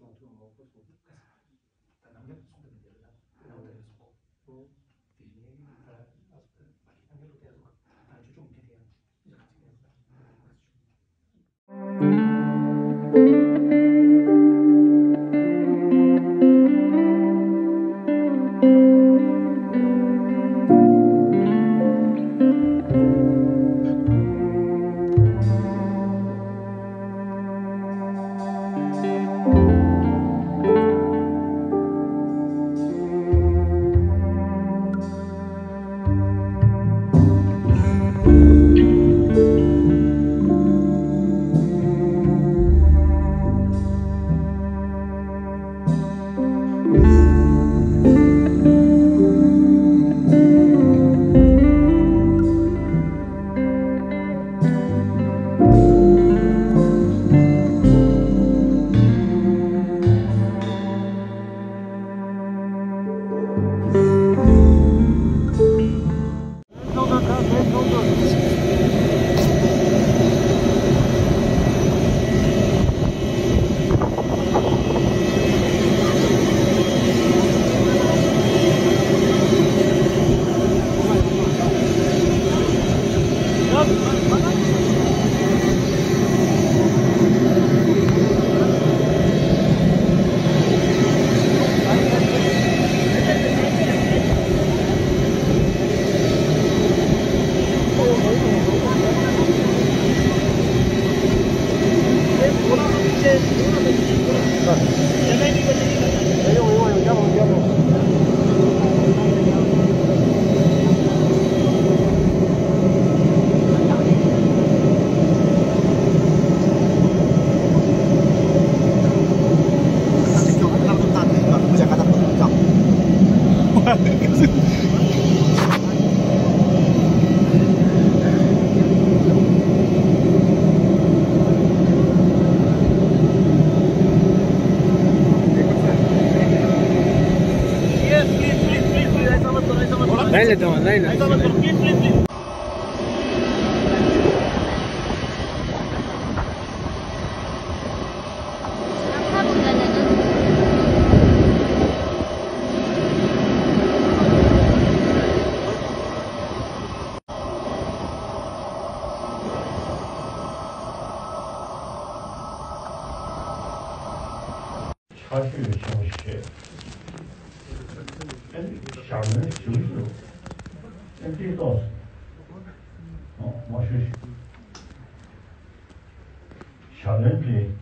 주먹 주먹 먹고 속다. 남자 속도 내려다 来了，等会来了。小学、小学，跟校门修修，跟 empty sauce. No, mushroom. Shannon